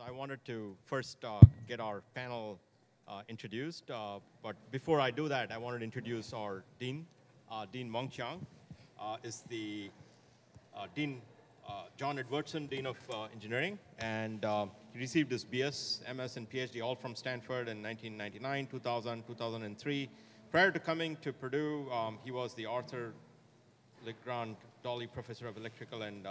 So I wanted to first uh, get our panel uh, introduced, uh, but before I do that, I wanted to introduce our dean, uh, Dean Meng Chiang, uh, is the Dean John Edwardson, Dean of Engineering, and he received his BS, MS, and PhD all from Stanford in 1999, 2000, 2003. Prior to coming to Purdue, um, he was the Arthur Legrand Doty Professor of Electrical and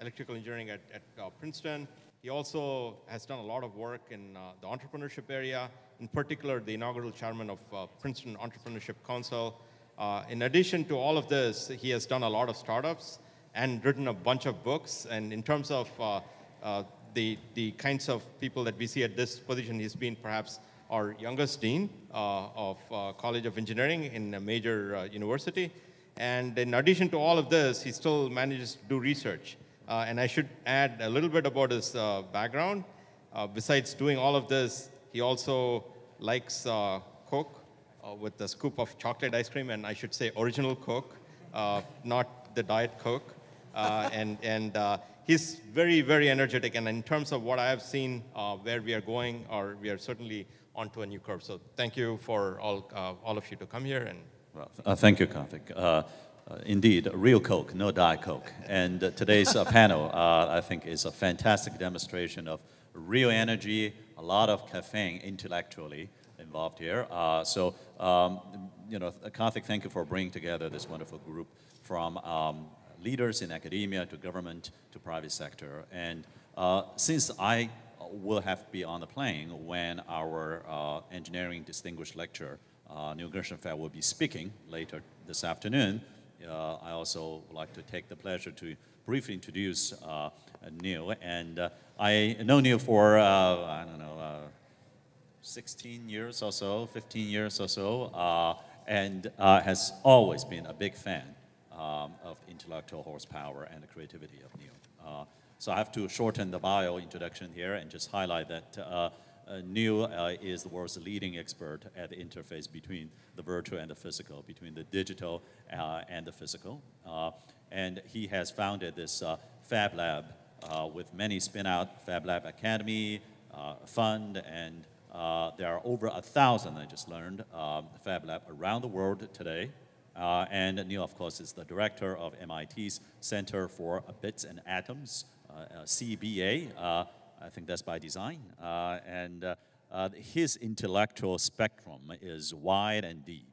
Electrical Engineering at, at Princeton. He also has done a lot of work in uh, the entrepreneurship area, in particular, the inaugural chairman of uh, Princeton Entrepreneurship Council. Uh, in addition to all of this, he has done a lot of startups and written a bunch of books. And in terms of uh, uh, the, the kinds of people that we see at this position, he's been perhaps our youngest dean uh, of College of Engineering in a major university. And in addition to all of this, he still manages to do research. Uh, and I should add a little bit about his uh, background. Uh, besides doing all of this, he also likes uh, Coke uh, with a scoop of chocolate ice cream, and I should say original Coke, uh, not the Diet Coke. and and he's very, very energetic. And in terms of what I have seen, where we are going, or we are certainly onto a new curve. So thank you for all, all of you to come here. And well, thank you, Karthik. Uh, indeed, real Coke, no Diet Coke. And uh, today's uh, panel, uh, I think, is a fantastic demonstration of real energy, a lot of caffeine intellectually involved here. Uh, so, um, you know, Karthik, thank you for bringing together this wonderful group from um, leaders in academia to government to private sector. And uh, since I will have to be on the plane when our engineering distinguished lecturer, Neil Gershenfeld, will be speaking later this afternoon, uh, I also would like to take the pleasure to briefly introduce uh, Neil. And uh, I know Neil for, I don't know, 16 years or so, 15 years or so, and has always been a big fan um, of intellectual horsepower and the creativity of Neil. so I have to shorten the bio introduction here and just highlight that uh, Neil uh, is the world's leading expert at the interface between the virtual and the physical, between the digital uh, and the physical. Uh, and he has founded this uh, Fab Lab uh, with many spin-out Fab Lab Academy fund, and there are over a thousand, I just learned, um, Fab Lab around the world today. and Neil, of course, is the director of MIT's Center for Bits and Atoms, CBA, I think that's by design. Uh, and uh, uh, his intellectual spectrum is wide and deep.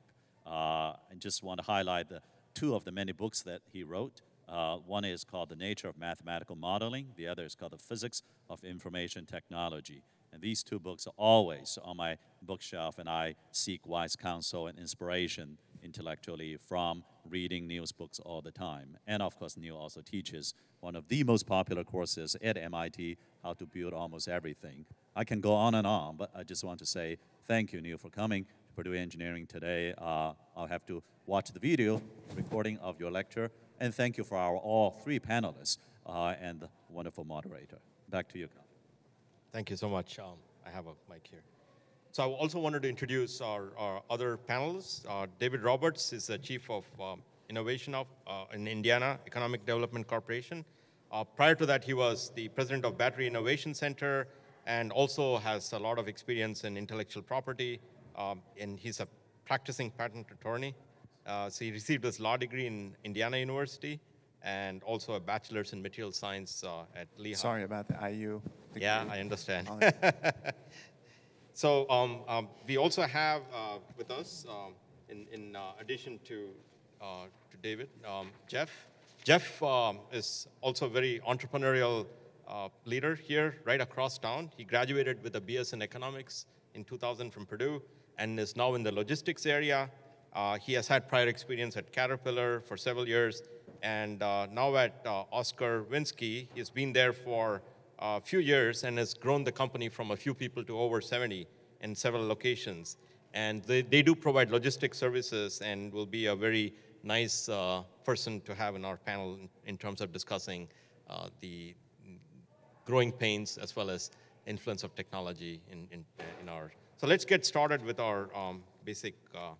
I just want to highlight the two of the many books that he wrote. Uh, one is called The Nature of Mathematical Modeling. The other is called The Physics of Information Technology. And these two books are always on my bookshelf, and I seek wise counsel and inspiration intellectually from reading Neil's books all the time. And of course, Neil also teaches one of the most popular courses at MIT, how to build almost everything. I can go on and on, but I just want to say thank you, Neil, for coming to Purdue Engineering today. Uh, I'll have to watch the video recording of your lecture. And thank you for our all three panelists uh, and the wonderful moderator. Back to you, Thank you so much. Um, I have a mic here. So I also wanted to introduce our, our other panelists. Uh, David Roberts is the Chief of um, Innovation of, uh, in Indiana Economic Development Corporation. Uh, prior to that, he was the president of Battery Innovation Center and also has a lot of experience in intellectual property. Um, and he's a practicing patent attorney. Uh, so he received his law degree in Indiana University and also a bachelor's in material science uh, at Lehigh. Sorry about the IU. Degree. Yeah, I understand. So um, um, we also have uh, with us, um, in, in uh, addition to, uh, to David, um, Jeff. Jeff um, is also a very entrepreneurial uh, leader here right across town. He graduated with a BS in economics in 2000 from Purdue and is now in the logistics area. Uh, he has had prior experience at Caterpillar for several years and uh, now at Oscar Winski. He's been there for a few years and has grown the company from a few people to over 70 in several locations. And they, they do provide logistic services and will be a very nice uh, person to have in our panel in, in terms of discussing uh, the growing pains as well as influence of technology in, in, in our. So let's get started with our um, basic uh,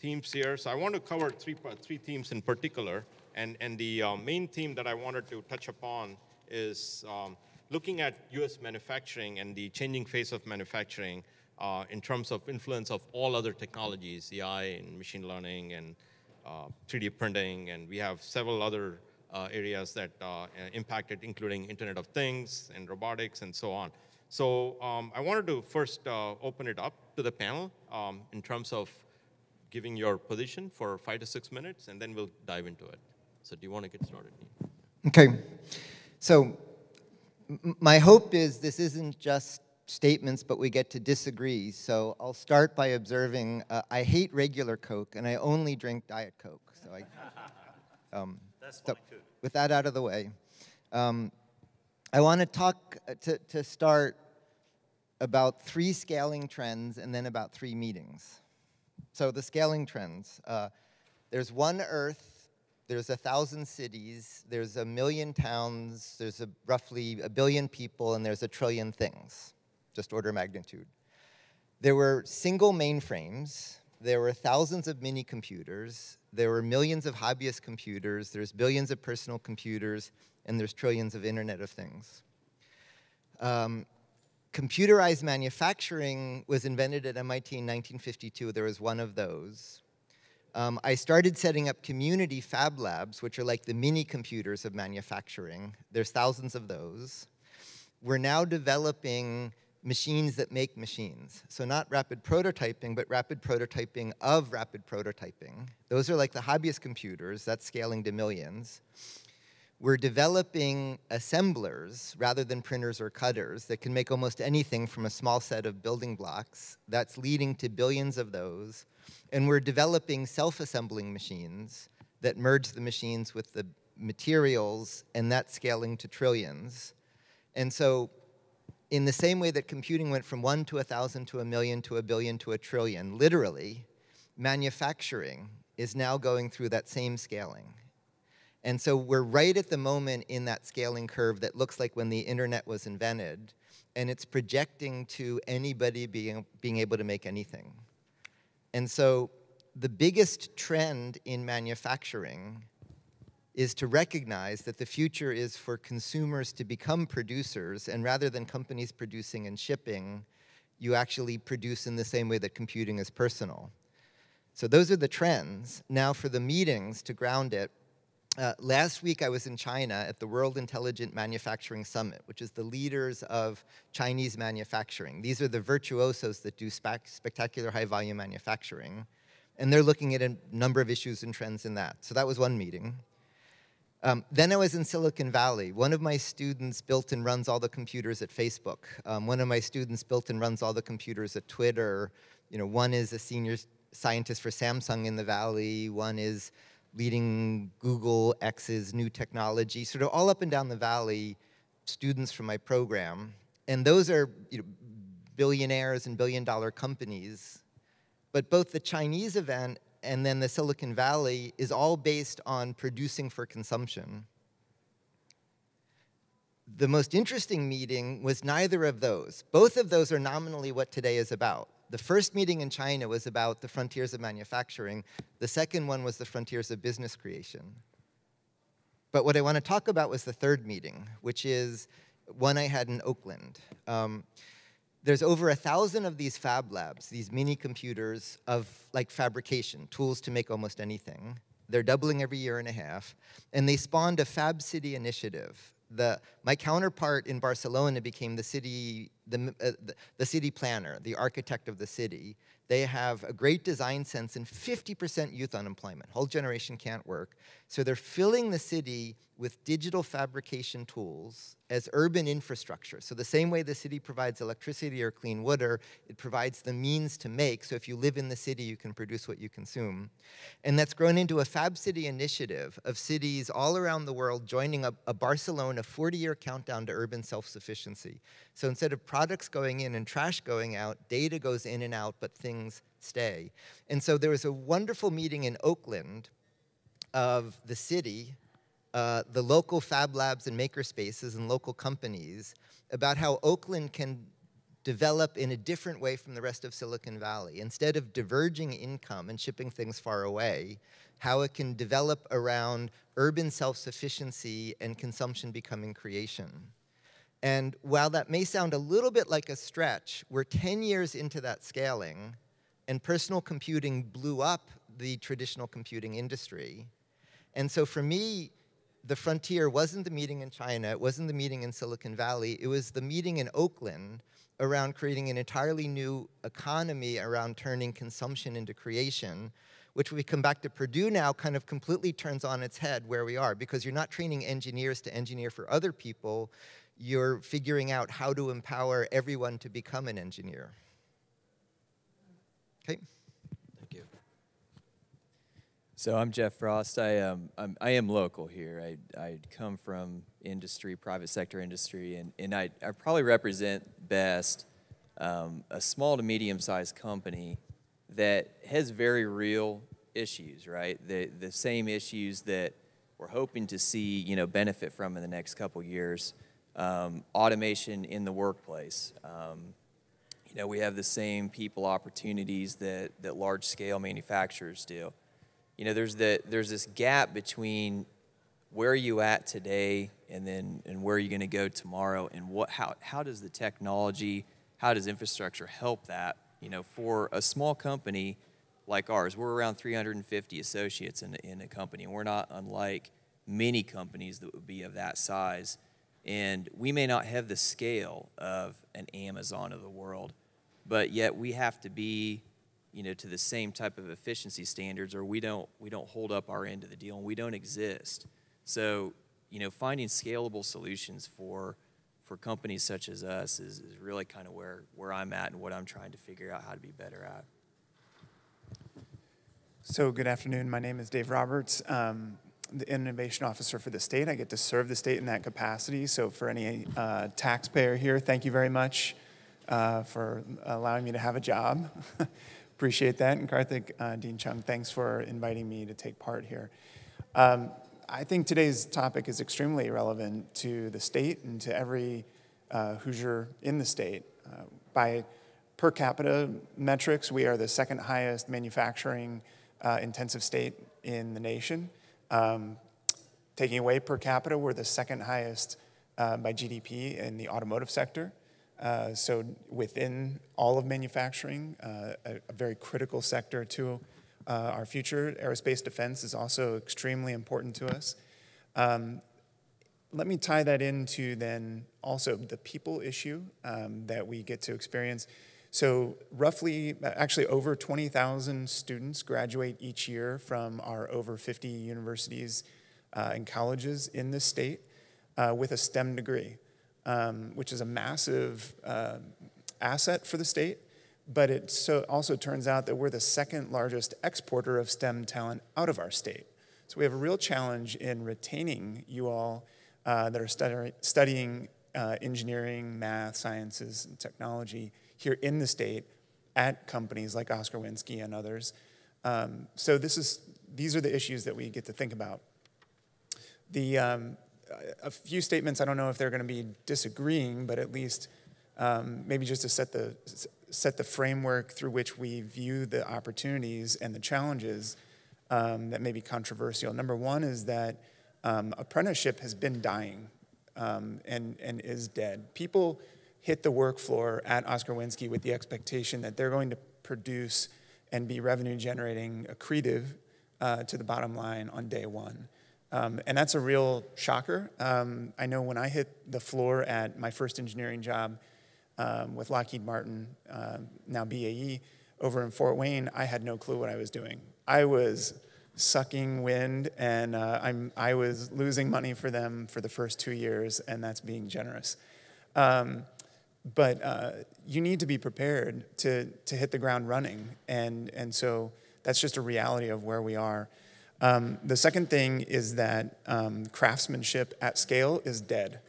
themes here. So I want to cover three, three themes in particular. And, and the uh, main theme that I wanted to touch upon is um, looking at US manufacturing and the changing face of manufacturing uh, in terms of influence of all other technologies, AI and machine learning and 3D uh, printing, and we have several other uh, areas that uh, impacted, including Internet of Things and robotics and so on. So um, I wanted to first open it up to the panel um, in terms of giving your position for five to six minutes, and then we'll dive into it. So do you want to get started? Okay. So my hope is this isn't just statements, but we get to disagree. So I'll start by observing uh, I hate regular Coke, and I only drink Diet Coke. So I, um, That's so too. With that out of the way, um, I want to talk uh, to, to start about three scaling trends and then about three meetings. So the scaling trends. Uh, there's one Earth, there's a thousand cities, there's a million towns, there's a, roughly a billion people, and there's a trillion things, just order magnitude. There were single mainframes, there were thousands of mini computers, there were millions of hobbyist computers, there's billions of personal computers, and there's trillions of Internet of Things. Um, computerized manufacturing was invented at MIT in 1952. There was one of those. Um, I started setting up community fab labs, which are like the mini computers of manufacturing. There's thousands of those. We're now developing machines that make machines. So not rapid prototyping, but rapid prototyping of rapid prototyping. Those are like the hobbyist computers, that's scaling to millions we're developing assemblers rather than printers or cutters that can make almost anything from a small set of building blocks. That's leading to billions of those. And we're developing self-assembling machines that merge the machines with the materials, and that's scaling to trillions. And so in the same way that computing went from one to a thousand to a million to a billion to a trillion, literally, manufacturing is now going through that same scaling. And so we're right at the moment in that scaling curve that looks like when the internet was invented, and it's projecting to anybody being, being able to make anything. And so the biggest trend in manufacturing is to recognize that the future is for consumers to become producers, and rather than companies producing and shipping, you actually produce in the same way that computing is personal. So those are the trends. Now for the meetings, to ground it, uh, last week I was in China at the World Intelligent Manufacturing Summit, which is the leaders of Chinese manufacturing. These are the virtuosos that do spe spectacular high volume manufacturing. And they're looking at a number of issues and trends in that. So that was one meeting. Um, then I was in Silicon Valley. One of my students built and runs all the computers at Facebook. Um, one of my students built and runs all the computers at Twitter. You know, one is a senior scientist for Samsung in the Valley. One is leading Google X's new technology, sort of all up and down the valley, students from my program. And those are you know, billionaires and billion dollar companies. But both the Chinese event and then the Silicon Valley is all based on producing for consumption. The most interesting meeting was neither of those. Both of those are nominally what today is about. The first meeting in China was about the frontiers of manufacturing. The second one was the frontiers of business creation. But what I want to talk about was the third meeting, which is one I had in Oakland. Um, there's over a thousand of these fab labs, these mini computers of like fabrication, tools to make almost anything. They're doubling every year and a half. And they spawned a Fab City initiative the, my counterpart in Barcelona became the city, the, uh, the, city planner, the architect of the city. They have a great design sense and 50% youth unemployment. Whole generation can't work. So they're filling the city with digital fabrication tools as urban infrastructure. So the same way the city provides electricity or clean water, it provides the means to make. So if you live in the city, you can produce what you consume. And that's grown into a Fab City initiative of cities all around the world joining a, a Barcelona 40-year countdown to urban self-sufficiency. So instead of products going in and trash going out, data goes in and out, but things stay. And so there was a wonderful meeting in Oakland of the city uh, the local fab labs and makerspaces and local companies about how Oakland can develop in a different way from the rest of Silicon Valley. Instead of diverging income and shipping things far away, how it can develop around urban self-sufficiency and consumption becoming creation. And while that may sound a little bit like a stretch, we're 10 years into that scaling, and personal computing blew up the traditional computing industry. And so for me, the frontier wasn't the meeting in China, it wasn't the meeting in Silicon Valley, it was the meeting in Oakland around creating an entirely new economy around turning consumption into creation, which we come back to Purdue now kind of completely turns on its head where we are because you're not training engineers to engineer for other people, you're figuring out how to empower everyone to become an engineer. Okay. Thank you. So I'm Jeff Frost. I am I'm, I am local here. I I come from industry, private sector industry, and and I I probably represent best um, a small to medium sized company that has very real issues. Right, the the same issues that we're hoping to see you know benefit from in the next couple years. Um, automation in the workplace. Um, you know, we have the same people opportunities that, that large scale manufacturers do. You know, there's, the, there's this gap between where are you at today and then and where are you going to go tomorrow and what, how, how does the technology, how does infrastructure help that? You know, for a small company like ours, we're around 350 associates in, in a company, and we're not unlike many companies that would be of that size. And we may not have the scale of an Amazon of the world, but yet we have to be you know to the same type of efficiency standards or we don't we don't hold up our end of the deal and we don't exist. So you know finding scalable solutions for for companies such as us is, is really kind of where where i'm at and what i'm trying to figure out how to be better at. So good afternoon. My name is dave roberts. Um, the innovation officer for the state i get to serve the state in that capacity so for any uh, taxpayer here thank you very much uh, for allowing me to have a job. Appreciate that. And Karthik, uh, Dean Chung, thanks for inviting me to take part here. Um, I think today's topic is extremely relevant to the state and to every uh, Hoosier in the state. Uh, by per capita metrics, we are the second highest manufacturing uh, intensive state in the nation. Um, taking away per capita, we're the second highest uh, by GDP in the automotive sector. Uh, so within all of manufacturing, uh, a, a, very critical sector to uh, our future. Aerospace defense is also extremely important to us. Um, let me tie that into then also the people issue um, that we get to experience. So roughly, actually over 20,000 students graduate each year from our over 50 universities uh, and colleges in this state uh, with a STEM degree um, which is a massive uh, asset for the state. But it so also turns out that we're the second largest exporter of STEM talent out of our state. So we have a real challenge in retaining you all uh, that are study, studying uh, engineering, math, sciences, and technology here in the state at companies like Oscar Winski and others. Um, so this is, these are the issues that we get to think about. The, um, a few statements, I don't know if they're going to be disagreeing, but at least um, maybe just to set the, set the framework through which we view the opportunities and the challenges um, that may be controversial. Number one is that um, apprenticeship has been dying um, and, and is dead. People hit the work floor at Oscar Winski with the expectation that they're going to produce and be revenue generating accretive uh, to the bottom line on day one. Um, and that's a real shocker. Um, I know when I hit the floor at my first engineering job um, with Lockheed Martin, uh, now BAE, over in Fort Wayne, I had no clue what I was doing. I was sucking wind, and uh, I'm, I was losing money for them for the first two years, and that's being generous. Um, but uh, you need to be prepared to, to hit the ground running, and, and so that's just a reality of where we are. Um, the second thing is that um, craftsmanship at scale is dead.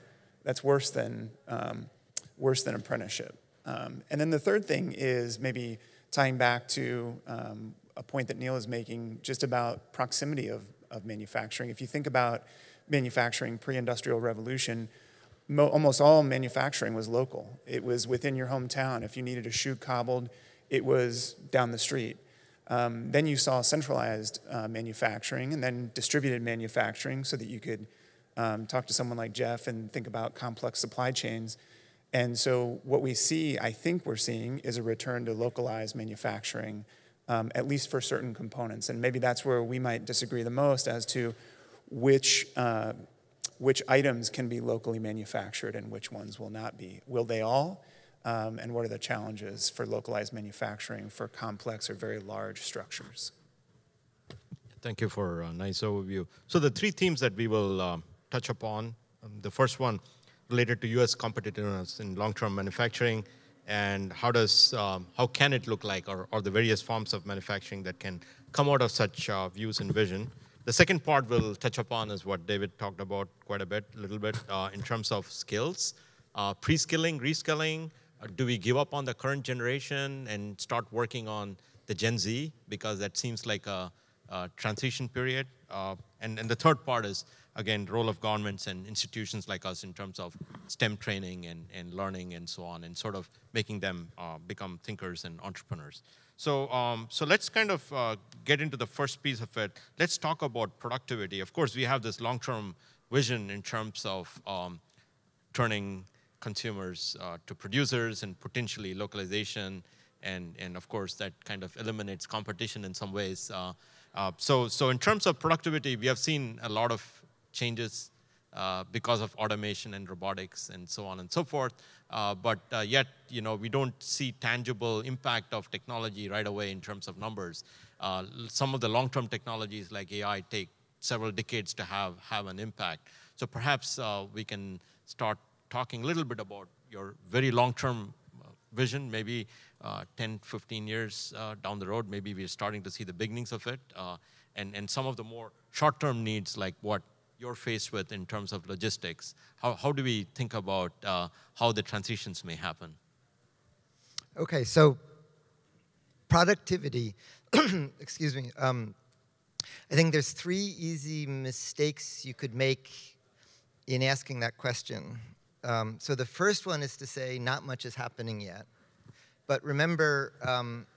That's worse than, um, worse than apprenticeship. Um, and then the third thing is maybe tying back to um, a point that Neil is making just about proximity of, of manufacturing. If you think about manufacturing pre-industrial revolution, mo- almost all manufacturing was local. It was within your hometown. If you needed a shoe cobbled, it was down the street. Um, then you saw centralized uh, manufacturing and then distributed manufacturing so that you could um, talk to someone like Jeff and think about complex supply chains. And so what we see, I think we're seeing, is a return to localized manufacturing, um, at least for certain components. And maybe that's where we might disagree the most as to which, uh, which items can be locally manufactured and which ones will not be. Will they all? Um, and what are the challenges for localized manufacturing for complex or very large structures? Thank you for a nice overview. So the three themes that we will um, touch upon, um, the first one related to U.S. competitiveness in long-term manufacturing, and how does um, how can it look like, or, or the various forms of manufacturing that can come out of such uh, views and vision. The second part we'll touch upon is what David talked about quite a bit, a little bit, uh, in terms of skills, uh, pre-skilling, reskilling. Uh, do we give up on the current generation and start working on the Gen Z because that seems like a uh, transition period. Uh, and, and the third part is, again, role of governments and institutions like us in terms of STEM training and, and learning and so on, and sort of making them uh, become thinkers and entrepreneurs. So, um, so let's kind of uh, get into the first piece of it. Let's talk about productivity. Of course, we have this long-term vision in terms of um, turning consumers uh, to producers and potentially localization, and, and of course, that kind of eliminates competition in some ways. Uh, uh, so, so in terms of productivity, we have seen a lot of changes uh, because of automation and robotics and so on and so forth. Uh, but uh, yet, you know, we don't see tangible impact of technology right away in terms of numbers. Uh, some of the long-term technologies like AI take several decades to have, have an impact. So perhaps uh, we can start talking a little bit about your very long-term vision, maybe uh, 10, 15 years uh, down the road, maybe we're starting to see the beginnings of it. Uh, and, and some of the more short-term needs, like what you're faced with in terms of logistics, how, how do we think about uh, how the transitions may happen? Okay, so productivity, excuse me, um, I think there's three easy mistakes you could make in asking that question. Um, so the first one is to say not much is happening yet. But remember, um,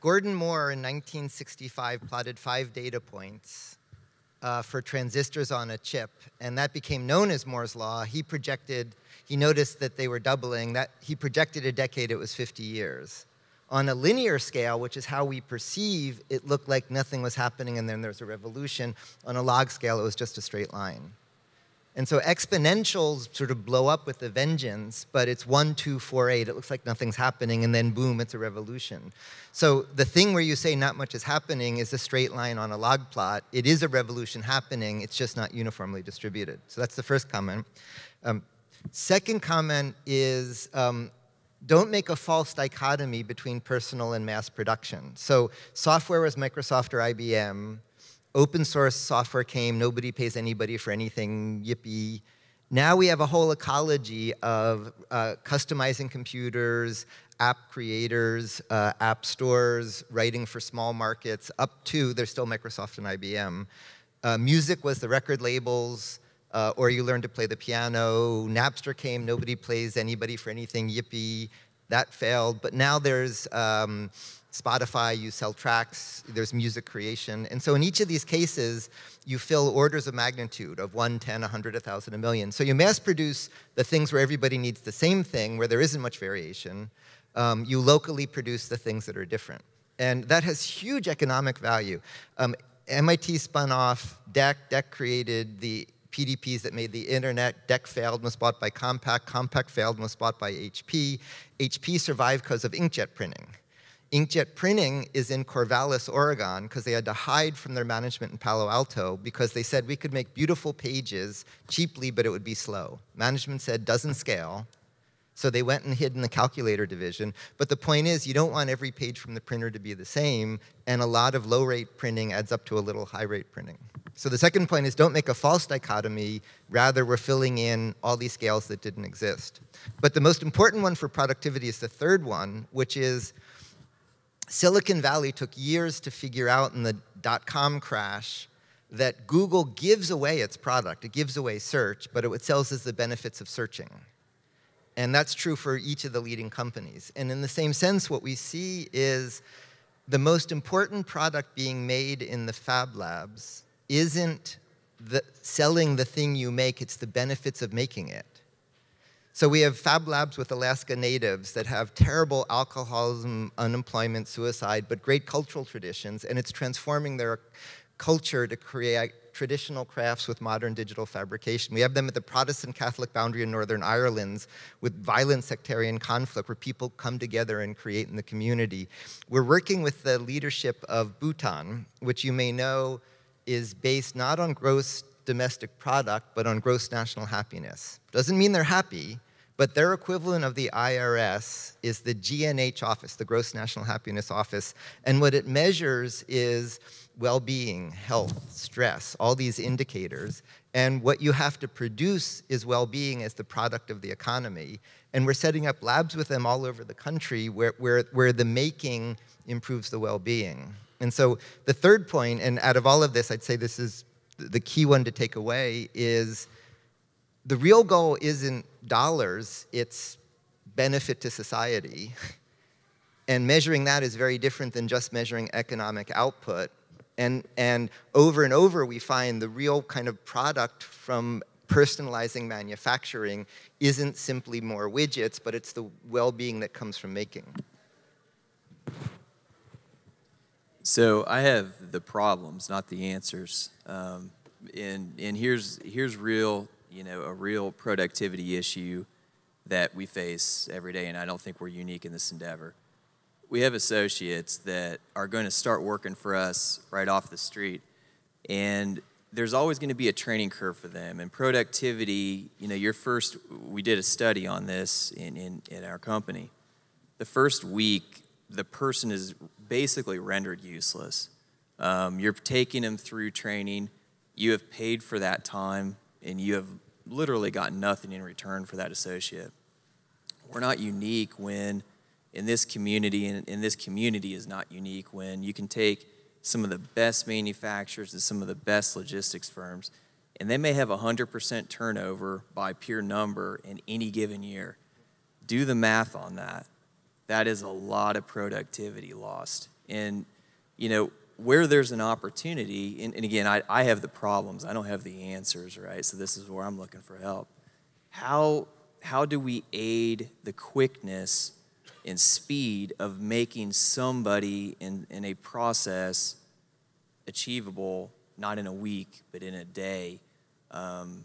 Gordon Moore in 1965 plotted five data points uh, for transistors on a chip, and that became known as Moore's law. He projected, he noticed that they were doubling. That he projected a decade; it was 50 years. On a linear scale, which is how we perceive, it looked like nothing was happening, and then there's a revolution. On a log scale, it was just a straight line. And so exponentials sort of blow up with a vengeance, but it's one, two, four, eight. It looks like nothing's happening, and then boom, it's a revolution. So the thing where you say not much is happening is a straight line on a log plot. It is a revolution happening, it's just not uniformly distributed. So that's the first comment. Um, second comment is um, don't make a false dichotomy between personal and mass production. So software was Microsoft or IBM open source software came, nobody pays anybody for anything, yippee. Now we have a whole ecology of uh, customizing computers, app creators, uh, app stores, writing for small markets, up to, there's still Microsoft and IBM. Uh, music was the record labels, uh, or you learned to play the piano. Napster came, nobody plays anybody for anything, yippee. That failed, but now there's um, Spotify, you sell tracks, there's music creation. And so in each of these cases, you fill orders of magnitude of 1, 10, 100, 1,000, a million. So you mass produce the things where everybody needs the same thing, where there isn't much variation. Um, you locally produce the things that are different. And that has huge economic value. Um, MIT spun off DEC. DEC created the PDPs that made the internet. DEC failed and was bought by Compaq. Compaq failed and was bought by HP. HP survived because of inkjet printing. Inkjet printing is in Corvallis, Oregon, because they had to hide from their management in Palo Alto because they said we could make beautiful pages cheaply, but it would be slow. Management said doesn't scale. So they went and hid in the calculator division. But the point is, you don't want every page from the printer to be the same, and a lot of low rate printing adds up to a little high rate printing. So the second point is don't make a false dichotomy. Rather, we're filling in all these scales that didn't exist. But the most important one for productivity is the third one, which is Silicon Valley took years to figure out in the dot com crash that Google gives away its product. It gives away search, but it sells as the benefits of searching. And that's true for each of the leading companies. And in the same sense, what we see is the most important product being made in the fab labs isn't the, selling the thing you make, it's the benefits of making it. So we have fab labs with Alaska natives that have terrible alcoholism, unemployment, suicide, but great cultural traditions, and it's transforming their culture to create traditional crafts with modern digital fabrication. We have them at the Protestant Catholic boundary in Northern Ireland with violent sectarian conflict where people come together and create in the community. We're working with the leadership of Bhutan, which you may know is based not on gross domestic product, but on gross national happiness. Doesn't mean they're happy, but their equivalent of the IRS is the GNH office, the Gross National Happiness Office. And what it measures is well being, health, stress, all these indicators. And what you have to produce is well being as the product of the economy. And we're setting up labs with them all over the country where, where, where the making improves the well being. And so the third point, and out of all of this, I'd say this is the key one to take away, is the real goal isn't dollars, it's benefit to society. And measuring that is very different than just measuring economic output. And, and over and over, we find the real kind of product from personalizing manufacturing isn't simply more widgets, but it's the well being that comes from making. So I have the problems, not the answers. Um, and and here's here's real, you know, a real productivity issue that we face every day, and I don't think we're unique in this endeavor. We have associates that are going to start working for us right off the street, and there's always going to be a training curve for them. And productivity, you know, your first, we did a study on this in, in, in our company. The first week, the person is basically rendered useless. Um, you're taking them through training, you have paid for that time, and you have literally got nothing in return for that associate. We're not unique when in this community, and, and this community is not unique when you can take some of the best manufacturers and some of the best logistics firms, and they may have 100% turnover by pure number in any given year. Do the math on that. That is a lot of productivity lost. And, you know, where there's an opportunity, and, and again, I, I have the problems, I don't have the answers, right? So this is where I'm looking for help. How, how do we aid the quickness and speed of making somebody in, in a process achievable, not in a week, but in a day? Um,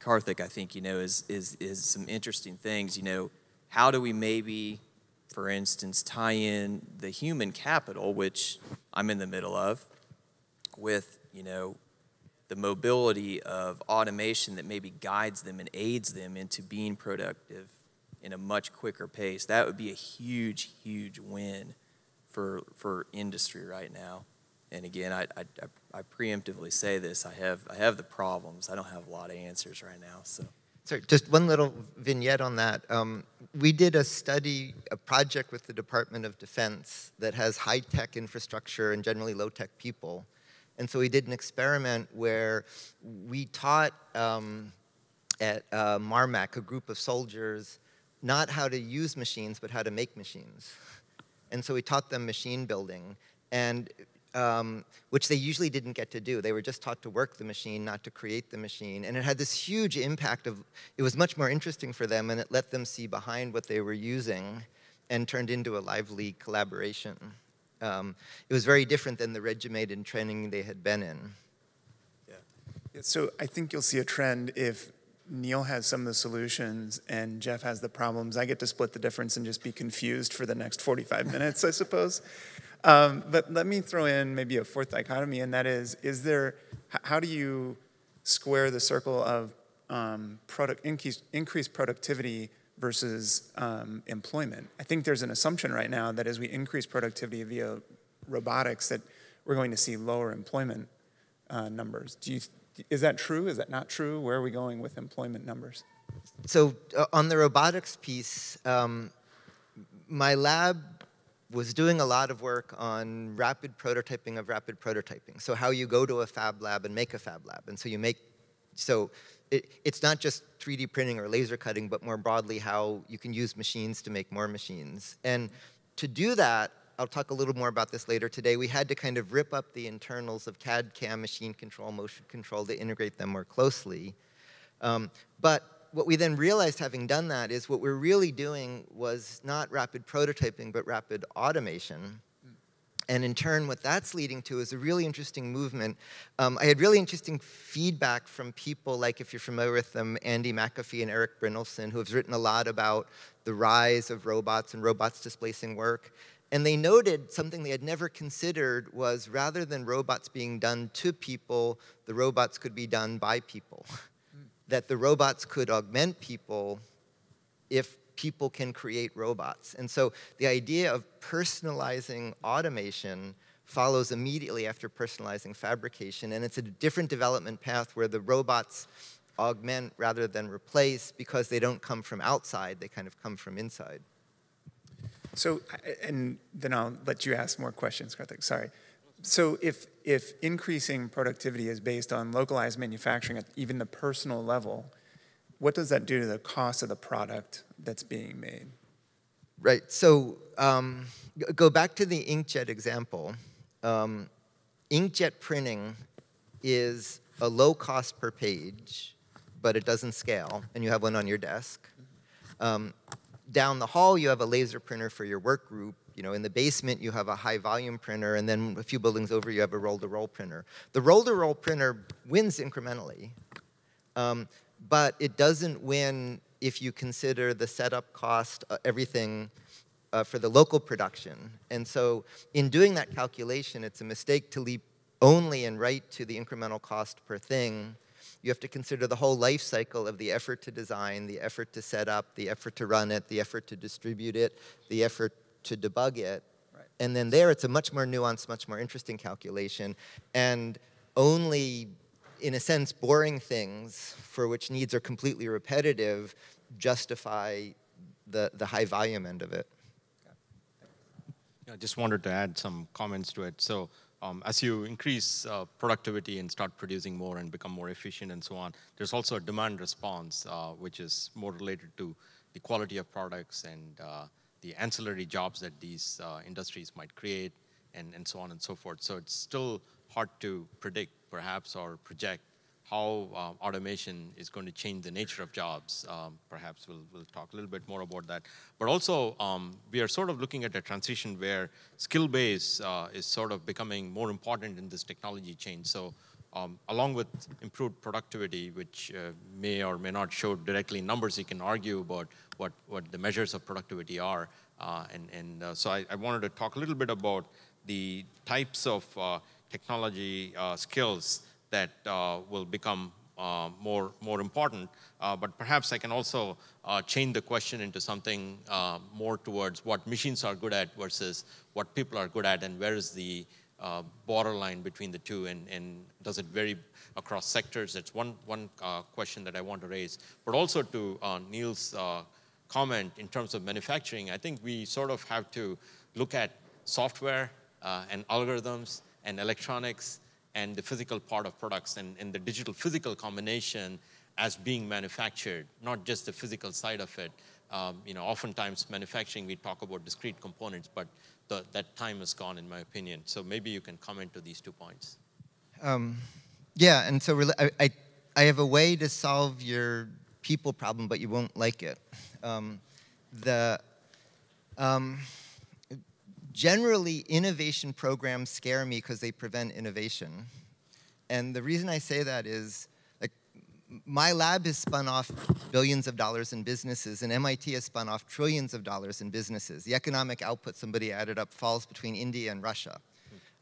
Karthik, I think, you know, is, is, is some interesting things. You know, how do we maybe for instance, tie in the human capital, which I'm in the middle of, with, you know, the mobility of automation that maybe guides them and aids them into being productive in a much quicker pace. That would be a huge, huge win for, for industry right now. And again, I, I, I preemptively say this, I have, I have the problems. I don't have a lot of answers right now, so. Sorry, just one little vignette on that. Um, we did a study, a project with the Department of Defense that has high-tech infrastructure and generally low-tech people. And so we did an experiment where we taught um, at uh, MARMC, a group of soldiers, not how to use machines, but how to make machines. And so we taught them machine building. And um, which they usually didn't get to do. They were just taught to work the machine, not to create the machine. And it had this huge impact of, it was much more interesting for them and it let them see behind what they were using and turned into a lively collaboration. Um, it was very different than the regimented training they had been in. Yeah. yeah. So I think you'll see a trend if Neil has some of the solutions and Jeff has the problems. I get to split the difference and just be confused for the next 45 minutes, I suppose. Um, but let me throw in maybe a fourth dichotomy, and that is, is there, how do you square the circle of um, product, increase, increased productivity versus um, employment? I think there's an assumption right now that as we increase productivity via robotics, that we're going to see lower employment uh, numbers. Do you, is that true? Is that not true? Where are we going with employment numbers? So uh, on the robotics piece, um, my lab was doing a lot of work on rapid prototyping of rapid prototyping. So how you go to a fab lab and make a fab lab. And so you make, so it, it's not just 3D printing or laser cutting, but more broadly how you can use machines to make more machines. And to do that, I'll talk a little more about this later today, we had to kind of rip up the internals of CAD, CAM, machine control, motion control to integrate them more closely. Um, but what we then realized having done that is what we're really doing was not rapid prototyping, but rapid automation. And in turn, what that's leading to is a really interesting movement. Um, I had really interesting feedback from people, like if you're familiar with them, Andy McAfee and Eric Brynjolfsson, who have written a lot about the rise of robots and robots displacing work. And they noted something they had never considered was rather than robots being done to people, the robots could be done by people. that the robots could augment people if people can create robots. And so the idea of personalizing automation follows immediately after personalizing fabrication, and it's a different development path where the robots augment rather than replace because they don't come from outside, they kind of come from inside. So, and then I'll let you ask more questions, Karthik, sorry. So if, if increasing productivity is based on localized manufacturing at even the personal level, what does that do to the cost of the product that's being made? Right. So um, go back to the inkjet example. Um, inkjet printing is a low cost per page, but it doesn't scale, and you have one on your desk. Um, down the hall, you have a laser printer for your work group. You know, in the basement, you have a high volume printer, and then a few buildings over, you have a roll-to-roll -roll printer. The roll-to-roll -roll printer wins incrementally. Um, but it doesn't win if you consider the setup cost, uh, everything uh, for the local production. And so in doing that calculation, it's a mistake to leap only and right to the incremental cost per thing. You have to consider the whole life cycle of the effort to design, the effort to set up, the effort to run it, the effort to distribute it, the effort to debug it. Right. And then there, it's a much more nuanced, much more interesting calculation. And only in a sense, boring things for which needs are completely repetitive justify the, the high volume end of it. I just wanted to add some comments to it. So um, as you increase uh, productivity and start producing more and become more efficient and so on, there's also a demand response, uh, which is more related to the quality of products and uh, the ancillary jobs that these uh, industries might create and, and so on and so forth. So it's still hard to predict, perhaps, or project how uh, automation is going to change the nature of jobs. Um, perhaps we'll, we'll talk a little bit more about that. But also, um, we are sort of looking at a transition where skill base uh, is sort of becoming more important in this technology change. So um, along with improved productivity, which uh, may or may not show directly in numbers, you can argue about what, what the measures of productivity are. Uh, and and uh, so I, I wanted to talk a little bit about the types of uh, technology skills that will become uh, more, more important. Uh, but perhaps I can also uh, change the question into something more towards what machines are good at versus what people are good at, and where is the borderline between the two, and, and does it vary across sectors? That's one, one question that I want to raise. But also to Neil's comment in terms of manufacturing, I think we sort of have to look at software and algorithms and electronics and the physical part of products and, and the digital physical combination as being manufactured, not just the physical side of it. Um, you know, oftentimes manufacturing, we talk about discrete components, but the, that time is gone, in my opinion. So maybe you can comment to these two points. Um, yeah, and so I, I, I, have a way to solve your people problem, but you won't like it. Um, the, um, generally, innovation programs scare me because they prevent innovation. And the reason I say that is, like, my lab has spun off billions of dollars in businesses, and MIT has spun off trillions of dollars in businesses. The economic output, somebody added up, falls between India and Russia.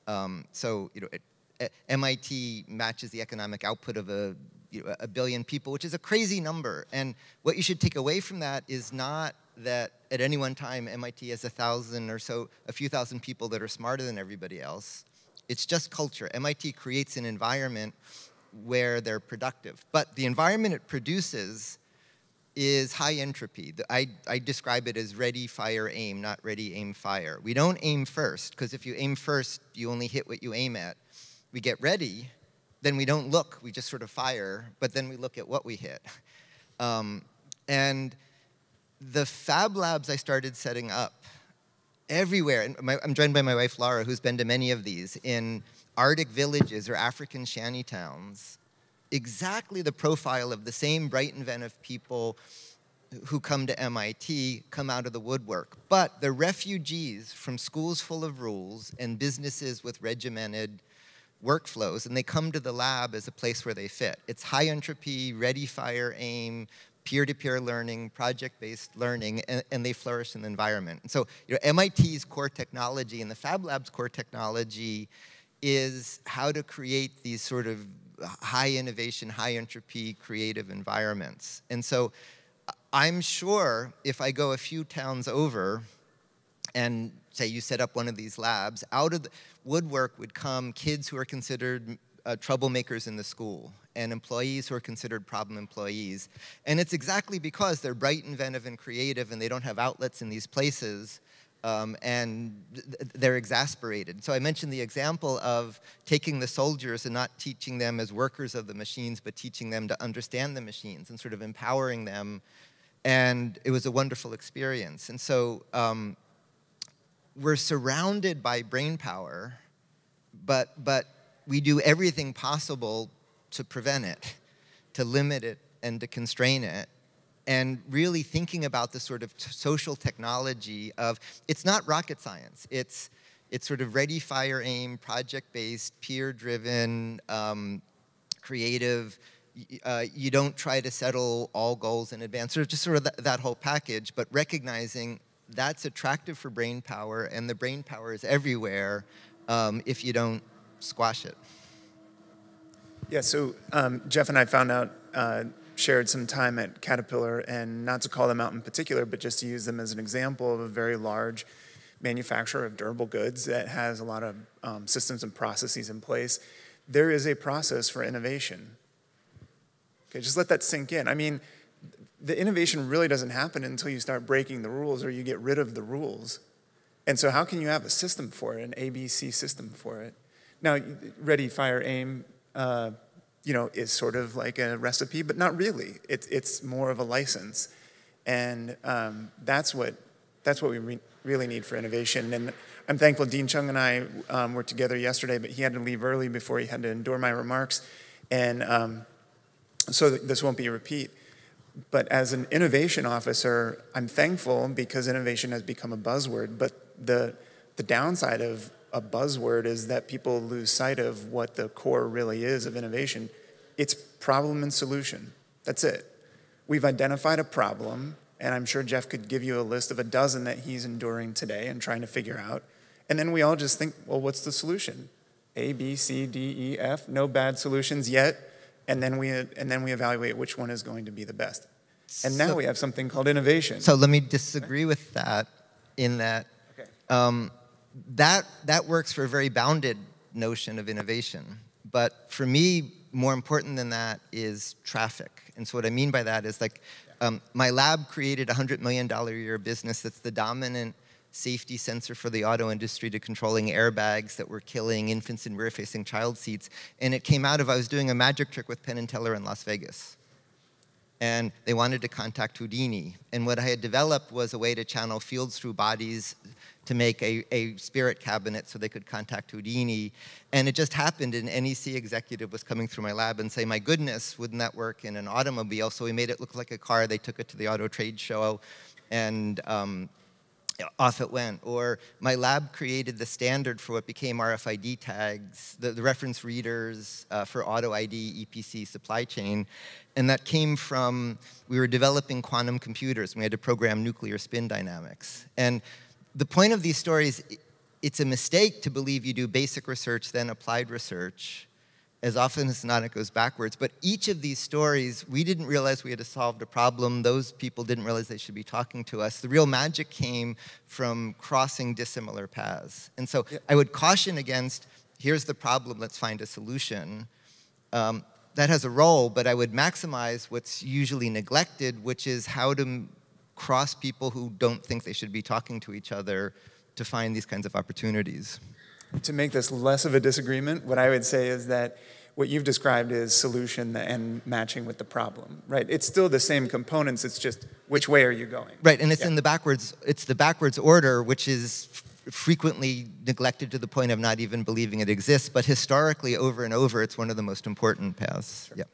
Um, so, you know, it, MIT matches the economic output of a, you know, a billion people, which is a crazy number. And what you should take away from that is not that at any one time MIT has a thousand or so, a few thousand people that are smarter than everybody else. It's just culture. MIT creates an environment where they're productive. But the environment it produces is high entropy. I, I describe it as ready, fire, aim, not ready, aim, fire. We don't aim first, because if you aim first, you only hit what you aim at. We get ready, then we don't look, we just sort of fire, but then we look at what we hit. Um, and the fab labs I started setting up everywhere. And my, I'm joined by my wife Laura, who's been to many of these in Arctic villages or African shanty towns. Exactly the profile of the same bright, inventive people who come to MIT come out of the woodwork. But they're refugees from schools full of rules and businesses with regimented workflows, and they come to the lab as a place where they fit. It's high entropy, ready, fire, aim, peer-to-peer learning, project-based learning, and, and, they flourish in the environment. And so you know, MIT's core technology and the Fab Lab's core technology is how to create these sort of high innovation, high entropy, creative environments. And so I'm sure if I go a few towns over and say you set up one of these labs, out of the woodwork would come kids who are considered uh, troublemakers in the school and employees who are considered problem employees. And it's exactly because they're bright, inventive, and creative and they don't have outlets in these places um, and they're exasperated. So I mentioned the example of taking the soldiers and not teaching them as workers of the machines, but teaching them to understand the machines and sort of empowering them and it was a wonderful experience. And so um, we're surrounded by brain power, but, but we do everything possible to prevent it, to limit it, and to constrain it. And really thinking about the sort of social technology of, it's not rocket science. It's, it's sort of ready, fire, aim, project-based, peer-driven, um, creative, uh, you don't try to settle all goals in advance, or just sort of that, that whole package, but recognizing that's attractive for brain power, and the brain power is everywhere um, if you don't squash it. Yeah, so um, Jeff and I found out, uh, shared some time at Caterpillar, and not to call them out in particular, but just to use them as an example of a very large manufacturer of durable goods that has a lot of um, systems and processes in place. There is a process for innovation Okay, just let that sink in. I mean, the innovation really doesn't happen until you start breaking the rules or you get rid of the rules. And so, how can you have a system for it, an ABC system for it? Now, ready, fire, aim, uh, you know, is sort of like a recipe, but not really. It, it's more of a license, and um, that's what that's what we re really need for innovation. And I'm thankful Dean Chiang and I um, were together yesterday, but he had to leave early before he had to endure my remarks, and. Um, so this won't be a repeat. But as an innovation officer, I'm thankful because innovation has become a buzzword. But the, the downside of a buzzword is that people lose sight of what the core really is of innovation. It's problem and solution. That's it. We've identified a problem, and I'm sure Jeff could give you a list of a dozen that he's enduring today and trying to figure out. And then we all just think, well, what's the solution? A, B, C, D, E, F, no bad solutions yet and then we and then we evaluate which one is going to be the best. And now so, we have something called innovation. So let me disagree with that in that okay. um, that that works for a very bounded notion of innovation. But for me, more important than that is traffic. And so what I mean by that is like um, my lab created a $100 million a year business that's the dominant safety sensor for the auto industry to controlling airbags that were killing infants in rear-facing child seats. And it came out of I was doing a magic trick with Penn and Teller in Las Vegas. And they wanted to contact Houdini. And what I had developed was a way to channel fields through bodies to make a, a spirit cabinet so they could contact Houdini. And it just happened, an NEC executive was coming through my lab and say, my goodness, wouldn't that work in an automobile? So we made it look like a car. They took it to the auto trade show. And um, off it went. Or my lab created the standard for what became RFID tags, the, the reference readers uh, for auto ID, EPC, supply chain. And that came from, we were developing quantum computers. And we had to program nuclear spin dynamics. And the point of these stories, it's a mistake to believe you do basic research, then applied research, as often as not, it goes backwards. But each of these stories, we didn't realize we had solved a problem. Those people didn't realize they should be talking to us. The real magic came from crossing dissimilar paths. And so yeah. I would caution against here's the problem, let's find a solution. Um, that has a role, but I would maximize what's usually neglected, which is how to cross people who don't think they should be talking to each other to find these kinds of opportunities to make this less of a disagreement, what I would say is that what you've described is solution and matching with the problem, right? It's still the same components. It's just which way are you going? Right, and it's Yeah. in the backwards. It's the backwards order, which is frequently neglected to the point of not even believing it exists. But historically, over and over, it's one of the most important paths. Yeah.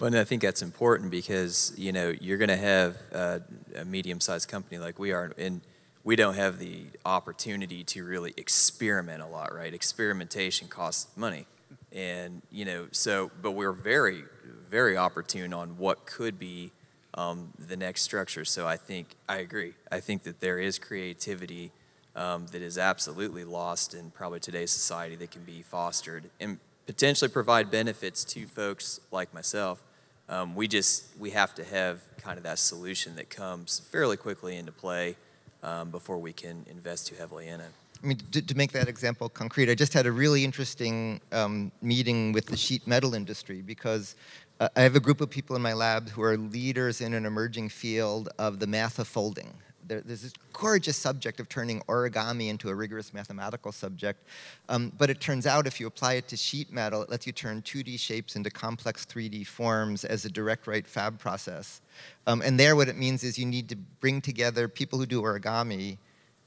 Well, and I think that's important because you know you're going to have uh, a medium-sized company like we are, and we don't have the opportunity to really experiment a lot, right? Experimentation costs money, and you know, so but we're very, very opportune on what could be um, the next structure. So I think I agree. I think that there is creativity um, that is absolutely lost in probably today's society that can be fostered and potentially provide benefits to folks like myself. Um, we just we have to have kind of that solution that comes fairly quickly into play um, before we can invest too heavily in it. I mean, to, to make that example concrete, I just had a really interesting um, meeting with the sheet metal industry because uh, I have a group of people in my lab who are leaders in an emerging field of the math of folding. There, there's this gorgeous subject of turning origami into a rigorous mathematical subject. Um, but it turns out if you apply it to sheet metal, it lets you turn 2D shapes into complex 3D forms as a direct write fab process. Um, and there, what it means is you need to bring together people who do origami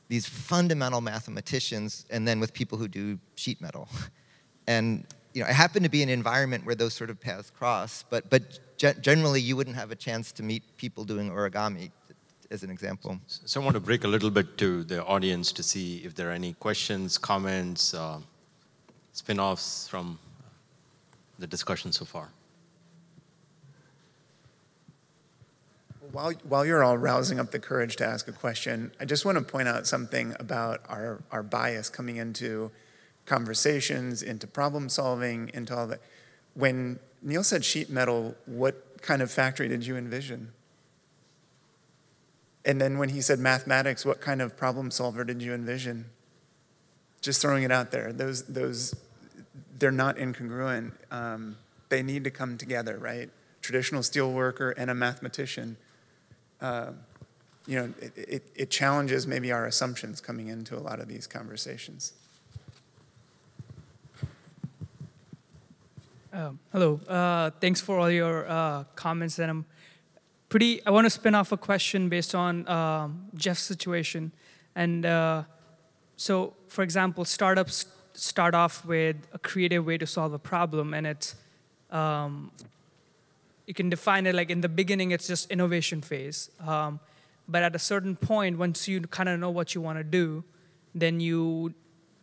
these fundamental mathematicians and then with people who do sheet metal. And you know, I happen to be in an environment where those sort of paths cross, but, but ge- generally you wouldn't have a chance to meet people doing origami, as an example. So I want to break a little bit to the audience to see if there are any questions, comments, uh, spin-offs from the discussion so far. While, while you're all rousing up the courage to ask a question, I just want to point out something about our, our bias coming into conversations, into problem solving, into all that. When Neil said sheet metal, what kind of factory did you envision? And then when he said mathematics, what kind of problem solver did you envision? Just throwing it out there. Those, those they're not incongruent. Um, they need to come together, right? Traditional steel worker and a mathematician. Uh, you know, it, it, it challenges maybe our assumptions coming into a lot of these conversations. Um, hello. Uh, thanks for all your uh, comments. And I'm pretty. I want to spin off a question based on um, Jeff's situation. And uh, so, for example, startups start off with a creative way to solve a problem, and it's um, you can define it like in the beginning, it's just innovation phase. Um, but at a certain point, once you kind of know what you want to do, then you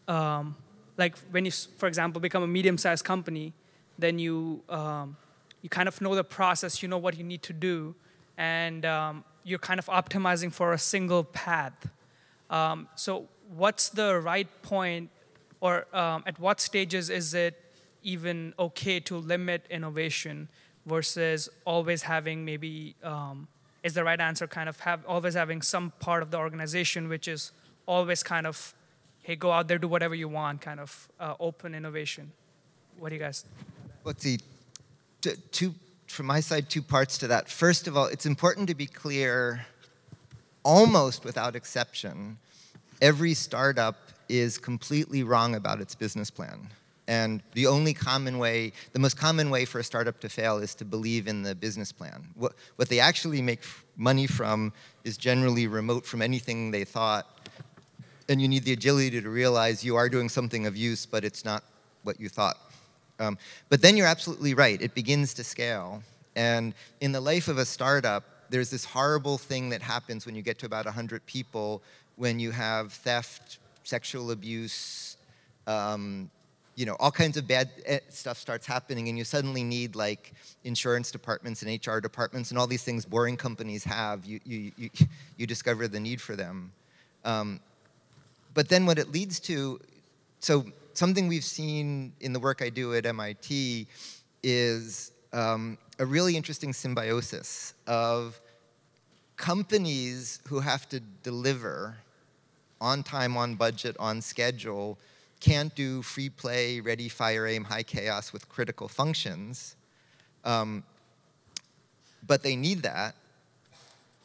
um, like when you, for example, become a medium-sized company, then you um, you kind of know the process, you know what you need to do, and um, you're kind of optimizing for a single path. Um, so, what's the right point, or um, at what stages is it even okay to limit innovation versus always having maybe um, is the right answer kind of have always having some part of the organization which is always kind of hey go out there do whatever you want kind of uh, open innovation? What do you guys Let's see, two, from my side, two parts to that. First of all, it's important to be clear, almost without exception, every startup is completely wrong about its business plan. And the only common way, the most common way for a startup to fail is to believe in the business plan. What, what they actually make money from is generally remote from anything they thought. And you need the agility to realize you are doing something of use, but it's not what you thought. Um, but then you're absolutely right. It begins to scale. And in the life of a startup, there's this horrible thing that happens when you get to about 100 people when you have theft, sexual abuse, um, you know, all kinds of bad eh, stuff starts happening, and you suddenly need like insurance departments and HR departments and all these things boring companies have. You, you, you, you discover the need for them. Um, but then what it leads to, so something we've seen in the work I do at MIT is um, a really interesting symbiosis of companies who have to deliver on time, on budget, on schedule, can't do free play, ready, fire, aim, high chaos with critical functions. Um, but they need that.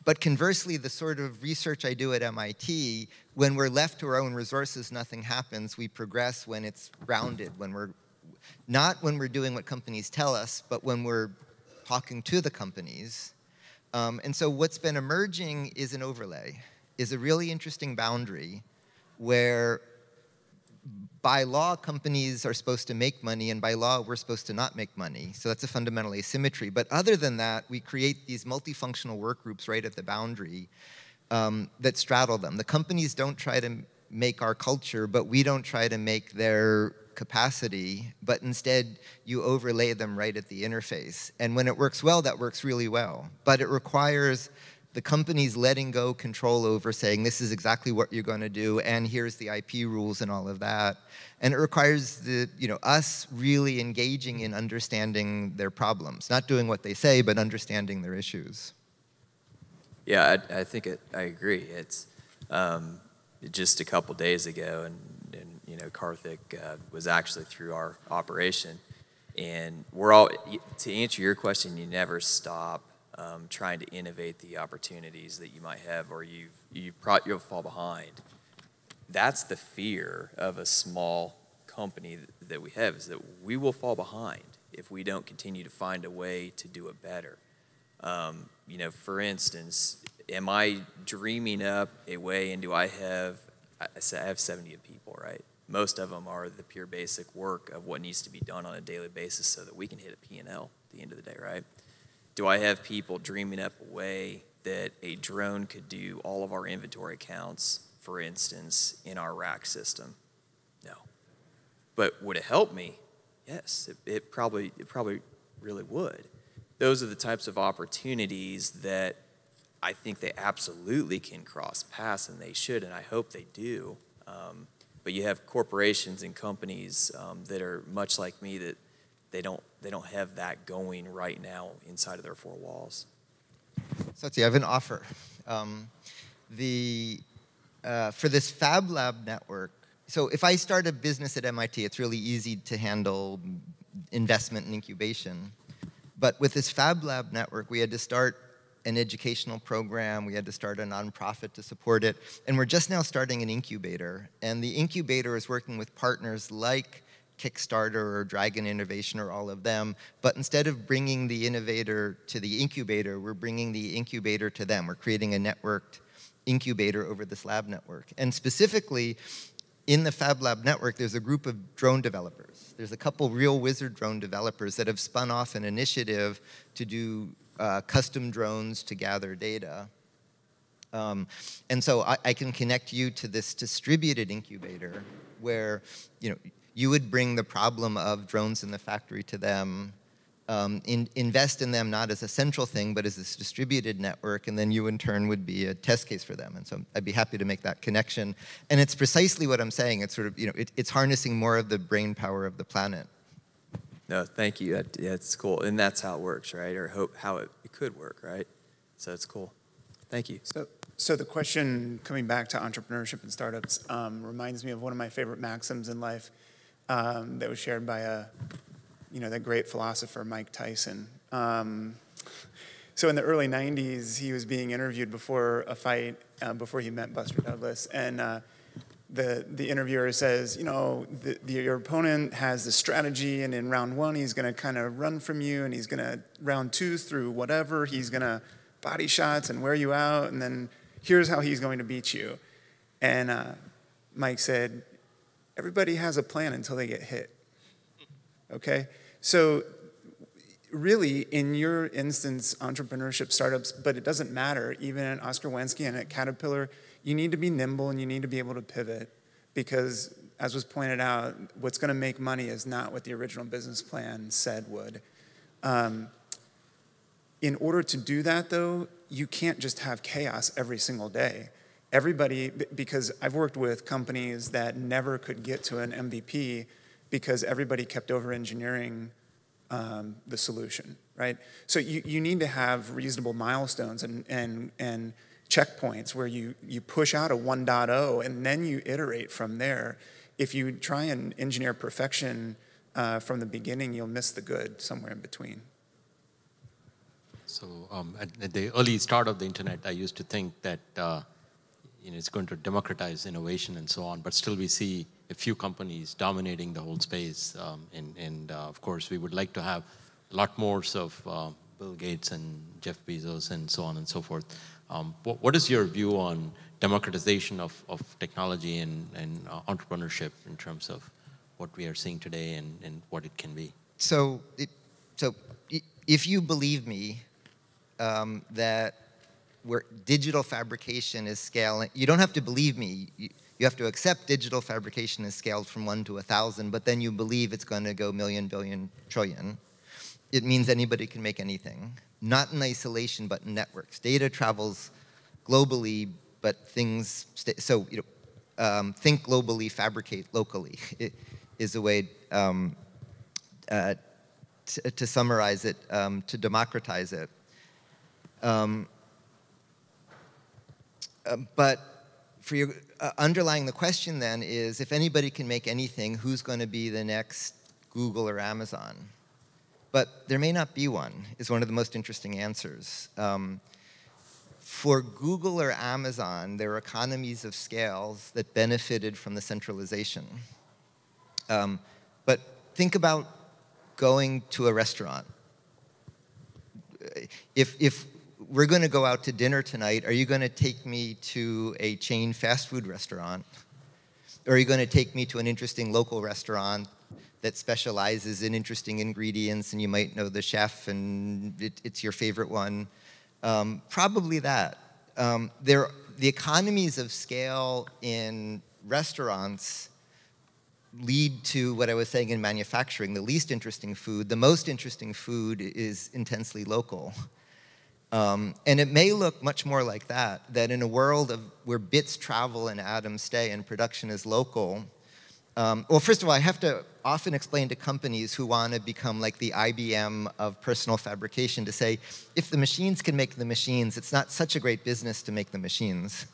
But conversely, the sort of research I do at MIT, when we're left to our own resources, nothing happens. We progress when it's rounded, when we're not when we're doing what companies tell us, but when we're talking to the companies. Um, and so what's been emerging is an overlay, is a really interesting boundary where by law, companies are supposed to make money, and by law, we're supposed to not make money. So that's a fundamental asymmetry. But other than that, we create these multifunctional work groups right at the boundary um, that straddle them. The companies don't try to make our culture, but we don't try to make their capacity, but instead you overlay them right at the interface. And when it works well, that works really well. But it requires the companies letting go control over saying this is exactly what you're going to do and here's the IP rules and all of that. And it requires the, you know, us really engaging in understanding their problems, not doing what they say, but understanding their issues. Yeah, I, I think it, I agree. It's um, just a couple days ago, and, and you know, Karthik uh, was actually through our operation, and we're all to answer your question. You never stop um, trying to innovate the opportunities that you might have, or you you pro- you'll fall behind. That's the fear of a small company that we have is that we will fall behind if we don't continue to find a way to do it better. Um, you know, for instance, am I dreaming up a way, and do I have I have 70 people, right? Most of them are the pure basic work of what needs to be done on a daily basis so that we can hit a P&L at the end of the day, right? do I have people dreaming up a way that a drone could do all of our inventory counts, for instance, in our rack system? No. But would it help me? Yes, it, it probably it probably really would. Those are the types of opportunities that I think they absolutely can cross paths, and they should, and I hope they do. Um, but you have corporations and companies um, that are much like me that they don't they don't have that going right now inside of their four walls. Satya, I have an offer. Um, the uh, for this Fab Lab network. So if I start a business at MIT, it's really easy to handle investment and incubation. But with this Fab Lab network, we had to start an educational program. We had to start a nonprofit to support it. And we're just now starting an incubator. And the incubator is working with partners like Kickstarter or Dragon Innovation or all of them. But instead of bringing the innovator to the incubator, we're bringing the incubator to them. We're creating a networked incubator over this lab network. And specifically, in the Fab Lab network, there's a group of drone developers. There's a couple real wizard drone developers that have spun off an initiative to do uh, custom drones to gather data. Um, and so I, I, can connect you to this distributed incubator where you know you would bring the problem of drones in the factory to them, um, in, invest in them not as a central thing, but as this distributed network, and then you in turn would be a test case for them. And so I'd be happy to make that connection. And it's precisely what I'm saying. It's sort of, you know, it, it's harnessing more of the brain power of the planet. No, thank you. That, yeah, it's cool. And that's how it works, right? Or hope how it, it could work, right? So it's cool. Thank you. So, so the question coming back to entrepreneurship and startups um, reminds me of one of my favorite maxims in life um, that was shared by a, you know, that great philosopher Mike Tyson. Um, so in the early 90s, he was being interviewed before a fight, uh, before he met Buster Douglas, and uh, the, the interviewer says, you know, the, the, your opponent has the strategy, and in round one, he's going to kind of run from you, and he's going to, round two through whatever, he's going to body shots and wear you out, and then here's how he's going to beat you. And uh, Mike said, everybody has a plan until they get hit. Okay? So, really, in your instance, entrepreneurship startups, but it doesn't matter, even at Oscar Winski and at Caterpillar, you need to be nimble and you need to be able to pivot because, as was pointed out, what's going to make money is not what the original business plan said would. Um, in order to do that, though, you can't just have chaos every single day everybody, because I've worked with companies that never could get to an MVP because everybody kept over engineering um, the solution, right? So you, you need to have reasonable milestones and, and, and checkpoints where you, you push out a 1.0 and then you iterate from there. If you try and engineer perfection uh, from the beginning, you'll miss the good somewhere in between. So um, at, the early start of the internet, I used to think that uh, you know, it's going to democratize innovation and so on, but still we see a few companies dominating the whole space. Um, and and uh, of course, we would like to have a lot more of uh, Bill Gates and Jeff Bezos and so on and so forth. Um, what, what is your view on democratization of, of technology and, and uh, entrepreneurship in terms of what we are seeing today and, and what it can be? So, it, so if you believe me um, that where digital fabrication is scaling, you don't have to believe me. You, you have to accept digital fabrication is scaled from one to a thousand, but then you believe it's going to go million, billion, trillion. It means anybody can make anything, not in isolation, but in networks. Data travels globally, but things, so you know, um, think globally, fabricate locally is a way um, uh, to summarize it, um, to democratize it. Um, uh, but for your, uh, underlying the question then is if anybody can make anything, who's going to be the next Google or Amazon? But there may not be one, is one of the most interesting answers. Um, for Google or Amazon, there are economies of scales that benefited from the centralization. Um, but think about going to a restaurant. If, if we're going to go out to dinner tonight, are you going to take me to a chain fast food restaurant? Or are you going to take me to an interesting local restaurant that specializes in interesting ingredients and you might know the chef and it, it's your favorite one? Um, probably that. Um, there, the economies of scale in restaurants lead to what I was saying in manufacturing, the least interesting food. The most interesting food is intensely local. Um, and it may look much more like that, that in a world of where bits travel and atoms stay and production is local, um, well, first of all, I have to often explain to companies who want to become like the IBM of personal fabrication to say, if the machines can make the machines, it's not such a great business to make the machines.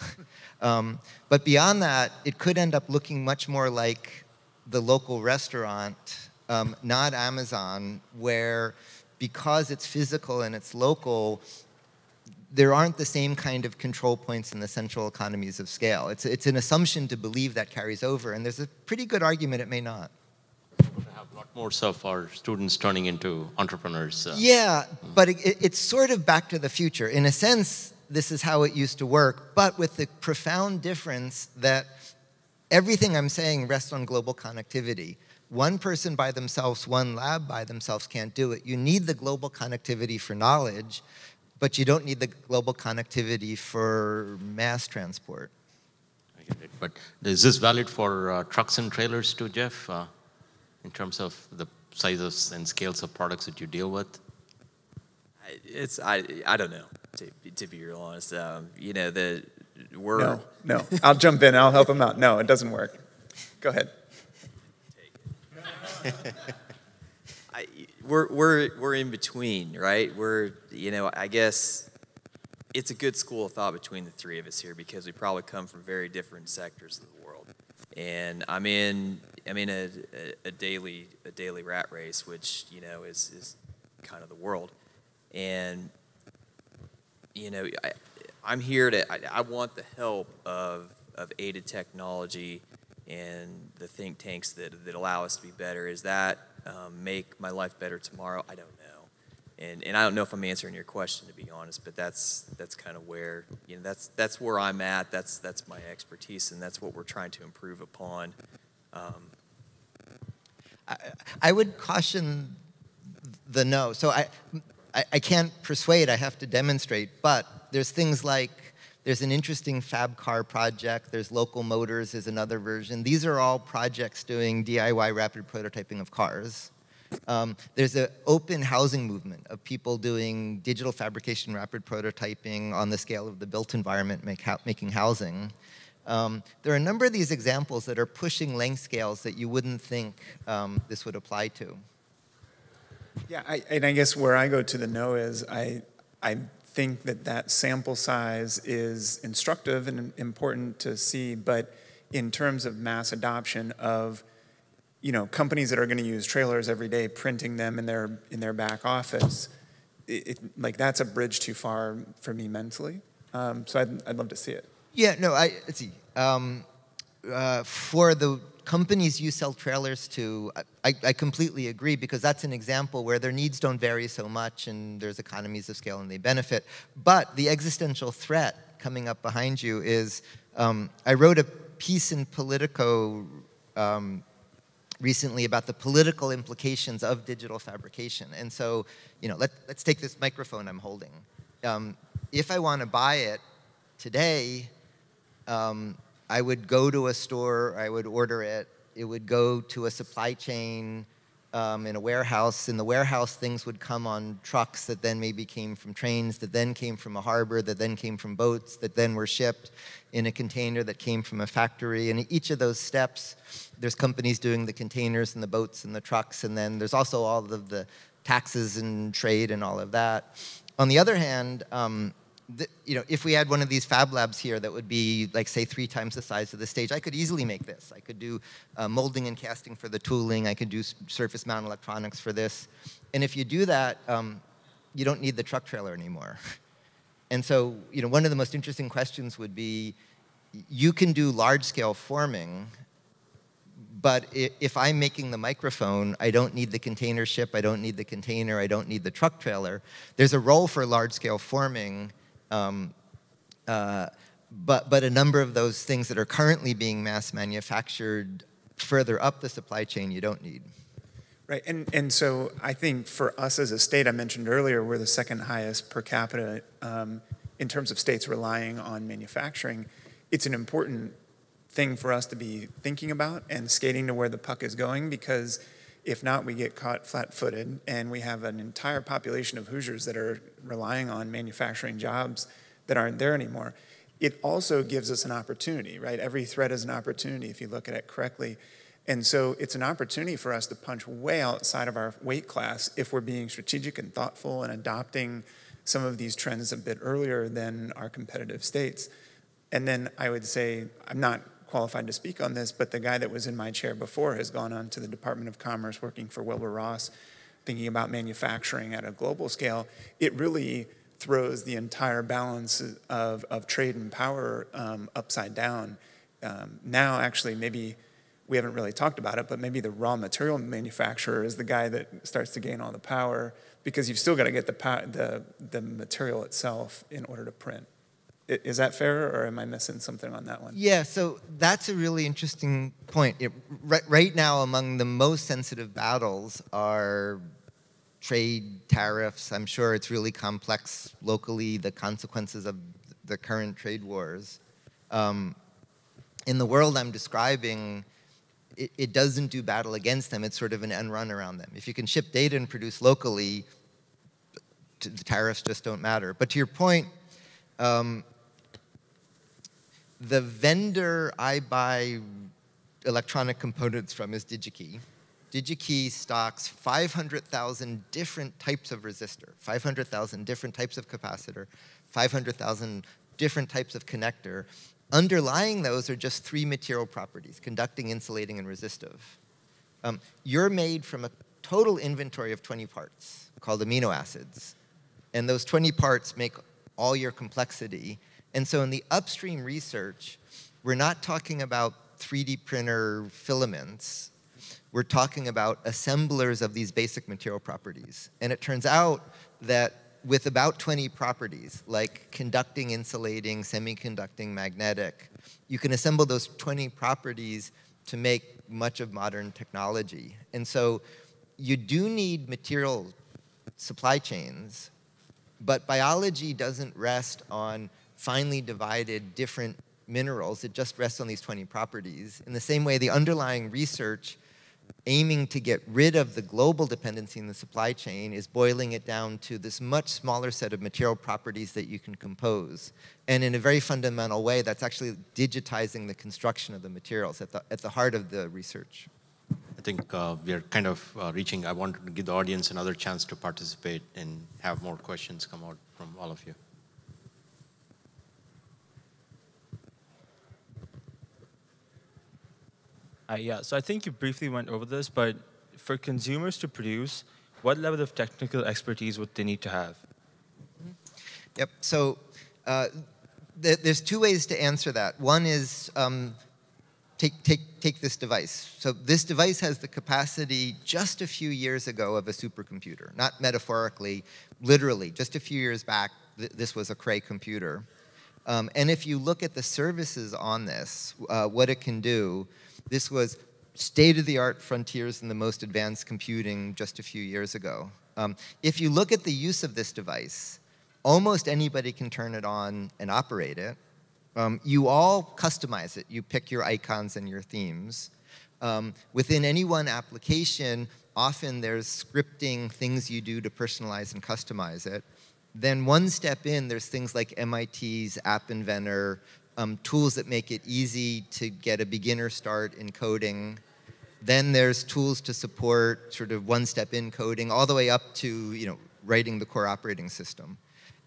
um, but beyond that, it could end up looking much more like the local restaurant, um, not Amazon, where because it's physical and it's local, there aren't the same kind of control points in the central economies of scale. It's, it's an assumption to believe that carries over, and there's a pretty good argument it may not. have a lot more of our students turning into entrepreneurs. Uh. Yeah, but it, it, it's sort of back to the future. In a sense, this is how it used to work, but with the profound difference that everything I'm saying rests on global connectivity. One person by themselves, one lab by themselves can't do it. You need the global connectivity for knowledge, but you don't need the global connectivity for mass transport. I get it. But is this valid for uh, trucks and trailers too, Jeff, uh, in terms of the sizes and scales of products that you deal with? It's I I don't know to, to be real honest. Um, you know the we're no no. I'll jump in. I'll help him out. No, it doesn't work. Go ahead. I, we're, we're, we're in between, right? We're, you know, I guess it's a good school of thought between the three of us here because we probably come from very different sectors of the world. And I'm in, I'm in a, a, a daily, a daily rat race, which, you know, is, is kind of the world. And, you know, I, I'm here to, I, I want the help of, of aided technology and the think tanks that, that allow us to be better. Is that um, make my life better tomorrow? I don't know. And, and I don't know if I'm answering your question to be honest, but that's that's kind of where you know that's that's where I'm at. That's that's my expertise, and that's what we're trying to improve upon. Um, I, I would caution the no. So I, I, I can't persuade. I have to demonstrate. But there's things like there's an interesting fab car project. There's Local Motors is another version. These are all projects doing DIY rapid prototyping of cars. Um, there's an open housing movement of people doing digital fabrication rapid prototyping on the scale of the built environment making housing. Um, there are a number of these examples that are pushing length scales that you wouldn't think um, this would apply to. Yeah, I, and I guess where I go to the no is I, I think that that sample size is instructive and important to see, but in terms of mass adoption of you know companies that are going to use trailers every day, printing them in their in their back office, it, it, like that's a bridge too far for me mentally. Um, so I'd, I'd love to see it. Yeah, no, I let's see. Um, uh, for the companies you sell trailers to, I, I completely agree because that's an example where their needs don't vary so much and there's economies of scale and they benefit. But the existential threat coming up behind you is um, I wrote a piece in Politico um, recently about the political implications of digital fabrication. And so, you know, let, let's take this microphone I'm holding. Um, if I want to buy it today, um, I would go to a store, I would order it, it would go to a supply chain um, in a warehouse. In the warehouse, things would come on trucks that then maybe came from trains, that then came from a harbor, that then came from boats, that then were shipped in a container that came from a factory. And each of those steps, there's companies doing the containers and the boats and the trucks, and then there's also all of the taxes and trade and all of that. On the other hand, um, the, you know, if we had one of these fab labs here that would be like say three times the size of the stage, I could easily make this. I could do uh, molding and casting for the tooling. I could do surface mount electronics for this. And if you do that, um, you don't need the truck trailer anymore. And so, you know, one of the most interesting questions would be, you can do large scale forming, but if I'm making the microphone, I don't need the container ship, I don't need the container, I don't need the truck trailer. There's a role for large scale forming um, uh, but, but a number of those things that are currently being mass manufactured further up the supply chain you don't need. Right, and, and so I think for us as a state, I mentioned earlier, we're the second highest per capita um, in terms of states relying on manufacturing. It's an important thing for us to be thinking about and skating to where the puck is going because if not, we get caught flat footed, and we have an entire population of Hoosiers that are relying on manufacturing jobs that aren't there anymore. It also gives us an opportunity, right? Every threat is an opportunity if you look at it correctly. And so it's an opportunity for us to punch way outside of our weight class if we're being strategic and thoughtful and adopting some of these trends a bit earlier than our competitive states. And then I would say, I'm not qualified to speak on this, but the guy that was in my chair before has gone on to the Department of Commerce working for Wilbur Ross, thinking about manufacturing at a global scale. It really throws the entire balance of, of trade and power um, upside down. Um, now, actually, maybe we haven't really talked about it, but maybe the raw material manufacturer is the guy that starts to gain all the power because you've still got to get the, the, the material itself in order to print. Is that fair, or am I missing something on that one? Yeah, so that's a really interesting point. It, right, right now, among the most sensitive battles are trade tariffs. I'm sure it's really complex locally, the consequences of the current trade wars. Um, in the world I'm describing, it, it, doesn't do battle against them. It's sort of an end run around them. If you can ship data and produce locally, the tariffs just don't matter. But to your point, um, the vendor I buy electronic components from is DigiKey. DigiKey stocks 500,000 different types of resistor, 500,000 different types of capacitor, 500,000 different types of connector. Underlying those are just three material properties, conducting, insulating, and resistive. Um, you're made from a total inventory of 20 parts called amino acids. And those 20 parts make all your complexity. And so in the upstream research, we're not talking about 3D printer filaments. We're talking about assemblers of these basic material properties. And it turns out that with about 20 properties, like conducting, insulating, semiconducting, magnetic, you can assemble those 20 properties to make much of modern technology. And so you do need material supply chains, but biology doesn't rest on finely divided different minerals. It just rests on these 20 properties. In the same way, the underlying research aiming to get rid of the global dependency in the supply chain is boiling it down to this much smaller set of material properties that you can compose. And in a very fundamental way, that's actually digitizing the construction of the materials at the, at the heart of the research. I think uh, we are kind of uh, reaching, I wanted to give the audience another chance to participate and have more questions come out from all of you. Uh, yeah, so I think you briefly went over this, but for consumers to produce, what level of technical expertise would they need to have? Yep. So uh, th- there's two ways to answer that. One is um, take, take, take this device. So this device has the capacity just a few years ago of a supercomputer, not metaphorically, literally. Just a few years back, th- this was a Cray computer. Um, and if you look at the services on this, uh, what it can do, this was state-of-the-art frontiers in the most advanced computing just a few years ago. Um, if you look at the use of this device, almost anybody can turn it on and operate it. Um, you all customize it. You pick your icons and your themes. Um, within any one application, often there's scripting, things you do to personalize and customize it. Then one step in, there's things like MIT's App Inventor, um, tools that make it easy to get a beginner start in coding. Then there's tools to support sort of one step in coding, all the way up to you know writing the core operating system.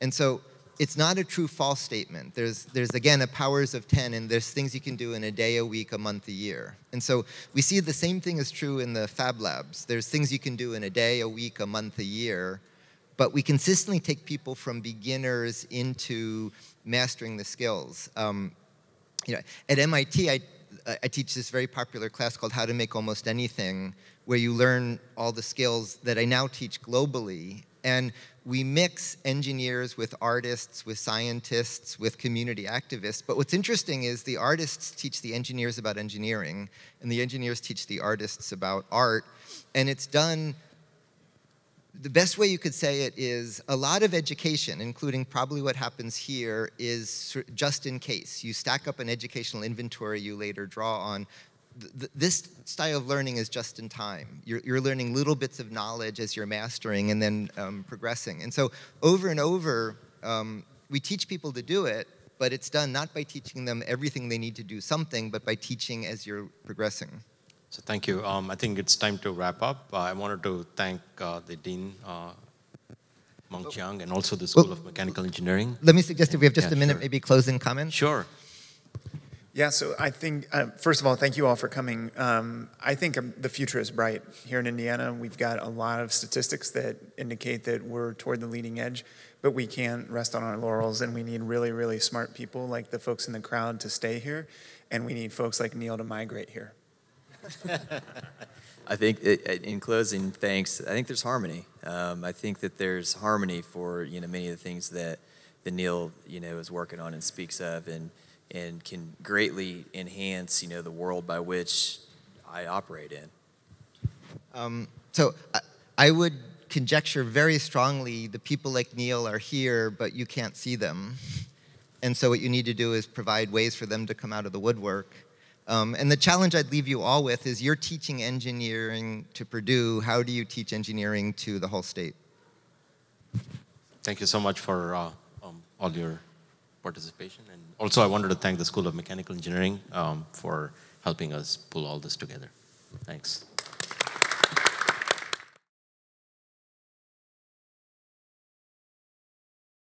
And so it's not a true false statement. There's, there's again a powers of 10, and there's things you can do in a day, a week, a month, a year. And so we see the same thing is true in the Fab Labs. There's things you can do in a day, a week, a month, a year, but we consistently take people from beginners into mastering the skills. Um, you know, at MIT, I, I teach this very popular class called How to Make Almost Anything, where you learn all the skills that I now teach globally. And we mix engineers with artists, with scientists, with community activists. But what's interesting is the artists teach the engineers about engineering, and the engineers teach the artists about art. And it's done the best way you could say it is a lot of education, including probably what happens here, is just in case. You stack up an educational inventory you later draw on. This style of learning is just in time. You're, you're, learning little bits of knowledge as you're mastering and then um, progressing. And so over and over, um, we teach people to do it, but it's done not by teaching them everything they need to do something, but by teaching as you're progressing. So thank you. Um, I think it's time to wrap up. Uh, I wanted to thank uh, the Dean, uh, Mung Chiang, and also the School well, of Mechanical Engineering. Let me suggest if we have just yeah, a minute, sure. maybe closing comments. Sure. Yeah, so I think, uh, first of all, thank you all for coming. Um, I think um, the future is bright. Here in Indiana, we've got a lot of statistics that indicate that we're toward the leading edge, but we can't rest on our laurels, and we need really, really smart people like the folks in the crowd to stay here, and we need folks like Neil to migrate here. I think it, in closing, thanks. I think there's harmony. Um, I think that there's harmony for you know many of the things that the Neil you know is working on and speaks of, and and can greatly enhance you know the world by which I operate in. Um, so I, I would conjecture very strongly the people like Neil are here, but you can't see them. And so what you need to do is provide ways for them to come out of the woodwork. Um, and the challenge I'd leave you all with is you're teaching engineering to Purdue. How do you teach engineering to the whole state? Thank you so much for uh, um, all your participation. And also, I wanted to thank the School of Mechanical Engineering um, for helping us pull all this together. Thanks.